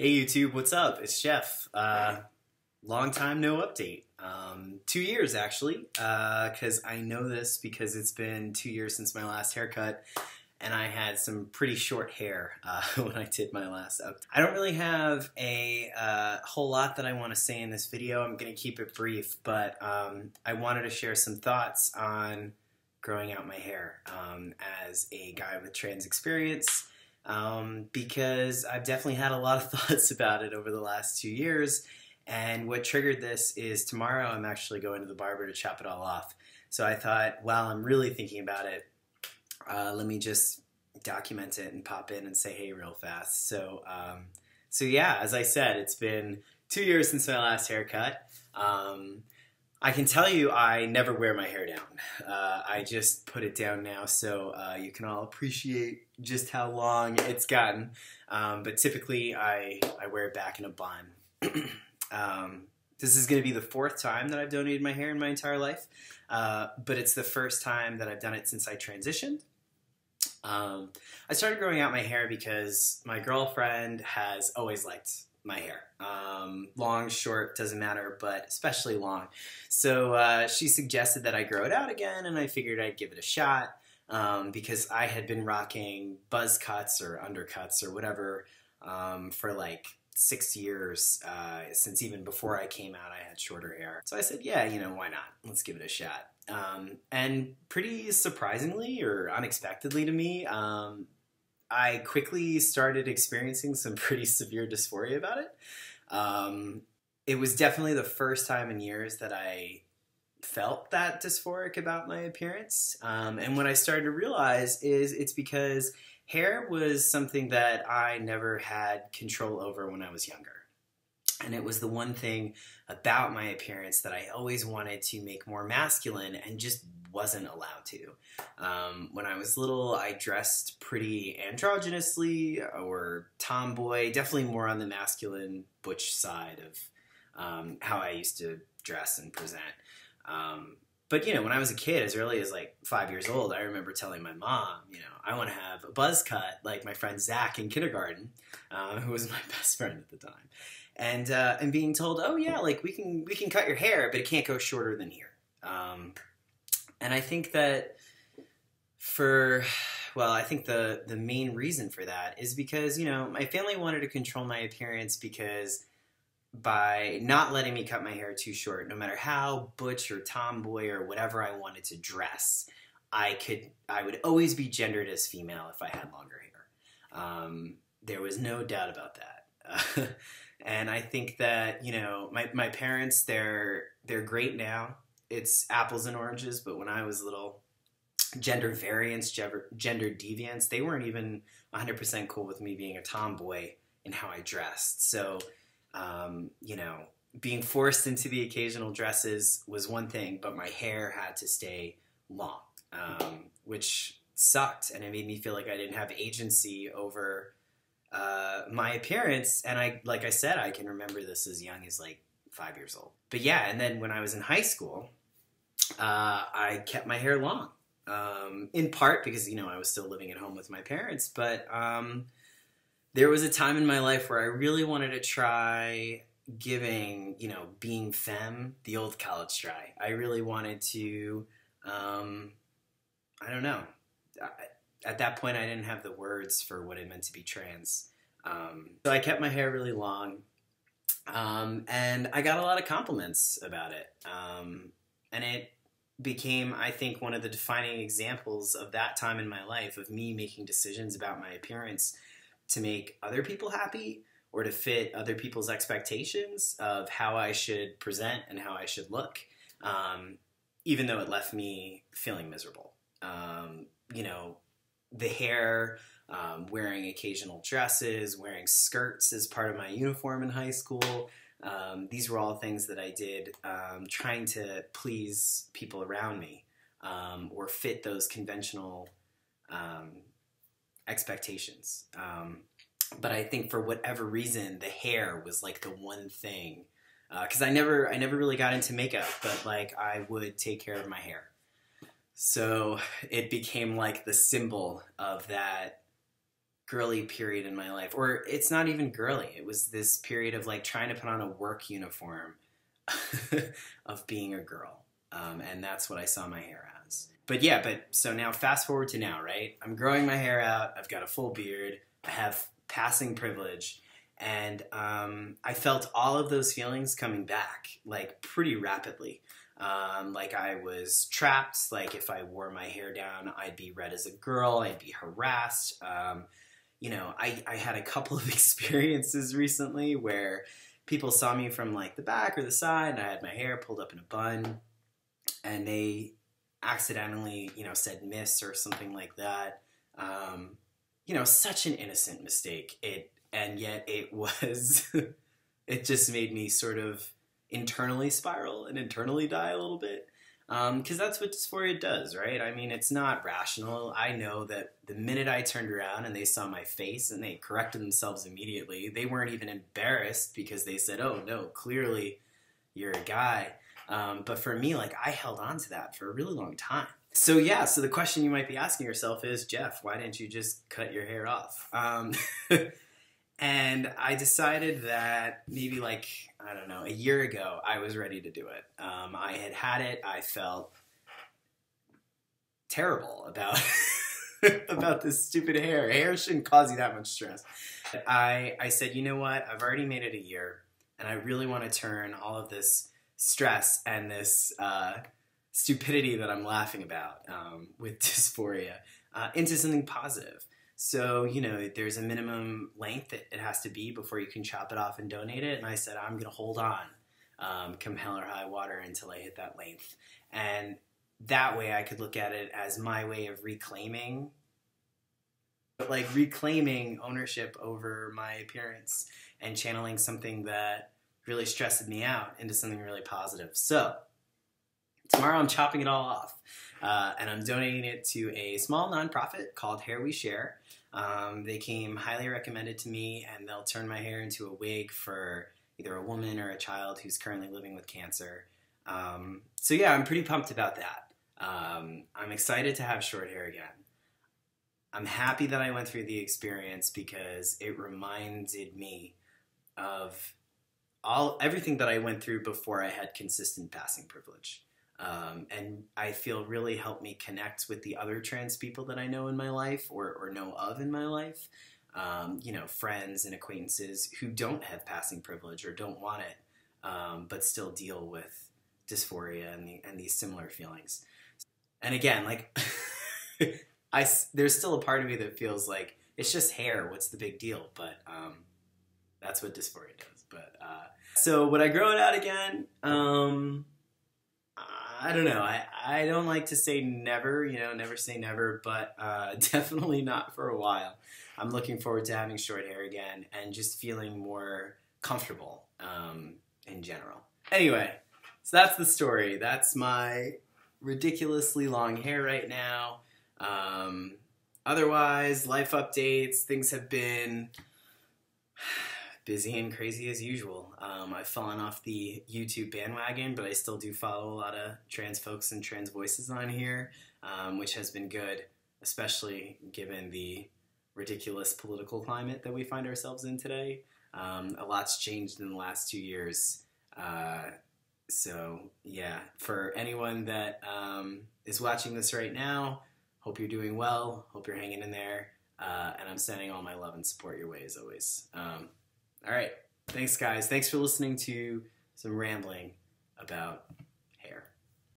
Hey YouTube, what's up? It's Jeff. Uh, long time no update. Um, two years actually, because uh, I know this because it's been two years since my last haircut, and I had some pretty short hair uh, when I did my last update. I don't really have a uh, whole lot that I want to say in this video. I'm going to keep it brief, but um, I wanted to share some thoughts on growing out my hair um, as a guy with trans experience um, because I've definitely had a lot of thoughts about it over the last two years. And what triggered this is tomorrow I'm actually going to the barber to chop it all off. So I thought, while I'm really thinking about it, uh, let me just document it and pop in and say hey real fast. So, um, so yeah, as I said, it's been two years since my last haircut. Um, I can tell you I never wear my hair down. Uh, I just put it down now so uh, you can all appreciate just how long it's gotten. Um, but typically I, I wear it back in a bun. um, this is going to be the fourth time that I've donated my hair in my entire life, uh, but it's the first time that I've done it since I transitioned. Um, I started growing out my hair because my girlfriend has always liked my hair. Um, long, short, doesn't matter, but especially long. So uh, she suggested that I grow it out again, and I figured I'd give it a shot um, because I had been rocking buzz cuts or undercuts or whatever um, for like six years uh, since even before I came out, I had shorter hair. So I said, yeah, you know, why not? Let's give it a shot. Um, and pretty surprisingly or unexpectedly to me, um, I quickly started experiencing some pretty severe dysphoria about it. Um, it was definitely the first time in years that I felt that dysphoric about my appearance. Um, and what I started to realize is it's because hair was something that I never had control over when I was younger. And it was the one thing about my appearance that I always wanted to make more masculine and just wasn't allowed to. Um, when I was little, I dressed pretty androgynously or tomboy, definitely more on the masculine butch side of um, how I used to dress and present. Um, but you know, when I was a kid, as early as like five years old, I remember telling my mom, you know, I want to have a buzz cut like my friend Zach in kindergarten, uh, who was my best friend at the time, and uh, and being told, oh yeah, like we can we can cut your hair, but it can't go shorter than here. Um, and I think that for well, I think the the main reason for that is because you know my family wanted to control my appearance because by not letting me cut my hair too short, no matter how butch or tomboy or whatever I wanted to dress, I could I would always be gendered as female if I had longer hair. Um, there was no doubt about that. and I think that you know my, my parents they're they're great now it's apples and oranges, but when I was little, gender variance, gender deviance, they weren't even 100% cool with me being a tomboy and how I dressed. So, um, you know, being forced into the occasional dresses was one thing, but my hair had to stay long, um, which sucked. And it made me feel like I didn't have agency over uh, my appearance. And I, like I said, I can remember this as young as like five years old. But yeah, and then when I was in high school, uh, I kept my hair long. Um, in part because you know I was still living at home with my parents, but um, there was a time in my life where I really wanted to try giving you know being femme the old college try. I really wanted to. Um, I don't know. At that point, I didn't have the words for what it meant to be trans. Um, so I kept my hair really long, um, and I got a lot of compliments about it. Um, and it became, I think, one of the defining examples of that time in my life of me making decisions about my appearance to make other people happy or to fit other people's expectations of how I should present and how I should look, um, even though it left me feeling miserable. Um, you know, the hair, um, wearing occasional dresses, wearing skirts as part of my uniform in high school, um, these were all things that I did um, trying to please people around me um, or fit those conventional um, expectations. Um, but I think for whatever reason, the hair was like the one thing because uh, I never I never really got into makeup, but like I would take care of my hair. So it became like the symbol of that girly period in my life, or it's not even girly. It was this period of like trying to put on a work uniform of being a girl, um, and that's what I saw my hair as. But yeah, but so now fast forward to now, right? I'm growing my hair out. I've got a full beard. I have passing privilege. And um, I felt all of those feelings coming back like pretty rapidly. Um, like I was trapped. Like if I wore my hair down, I'd be read as a girl. I'd be harassed. Um, you know, I, I had a couple of experiences recently where people saw me from like the back or the side, and I had my hair pulled up in a bun, and they accidentally, you know, said miss or something like that. Um, you know, such an innocent mistake. It and yet it was. it just made me sort of internally spiral and internally die a little bit because um, that's what dysphoria does, right? I mean, it's not rational. I know that the minute I turned around and they saw my face and they corrected themselves immediately, they weren't even embarrassed because they said, "Oh no, clearly you're a guy." Um, but for me, like I held on to that for a really long time. So yeah, so the question you might be asking yourself is, Jeff, why didn't you just cut your hair off? Um, and I decided that maybe like I don't know a year ago I was ready to do it. Um, I had had it. I felt terrible about about this stupid hair. Hair shouldn't cause you that much stress. I I said, you know what? I've already made it a year, and I really want to turn all of this stress and this uh, stupidity that I'm laughing about um, with dysphoria uh, into something positive. So, you know, there's a minimum length that it has to be before you can chop it off and donate it. And I said, I'm going to hold on, um, come hell or high water, until I hit that length. And that way I could look at it as my way of reclaiming, like reclaiming ownership over my appearance and channeling something that really stressed me out into something really positive. So, tomorrow I'm chopping it all off. Uh, and I'm donating it to a small nonprofit called Hair We Share. Um, they came highly recommended to me, and they'll turn my hair into a wig for either a woman or a child who's currently living with cancer. Um, so yeah, I'm pretty pumped about that. Um, I'm excited to have short hair again. I'm happy that I went through the experience because it reminded me of all everything that I went through before I had consistent passing privilege. Um, and I feel really helped me connect with the other trans people that I know in my life or, or know of in my life. Um, you know, friends and acquaintances who don't have passing privilege or don't want it, um, but still deal with dysphoria and, the, and these similar feelings. And again, like, I, there's still a part of me that feels like it's just hair. What's the big deal? But um, that's what dysphoria does. But uh, so would I grow it out again? I don't know. I, I don't like to say never, you know, never say never, but uh, definitely not for a while. I'm looking forward to having short hair again and just feeling more comfortable um, in general. Anyway, so that's the story. That's my ridiculously long hair right now. Um, otherwise, life updates, things have been busy and crazy as usual. Um, I've fallen off the YouTube bandwagon, but I still do follow a lot of trans folks and trans voices on here, um, which has been good, especially given the ridiculous political climate that we find ourselves in today. Um, a lot's changed in the last two years. Uh, so, yeah, for anyone that um, is watching this right now, hope you're doing well, hope you're hanging in there. Uh, and I'm sending all my love and support your way as always. Um, all right. Thanks, guys. Thanks for listening to some rambling about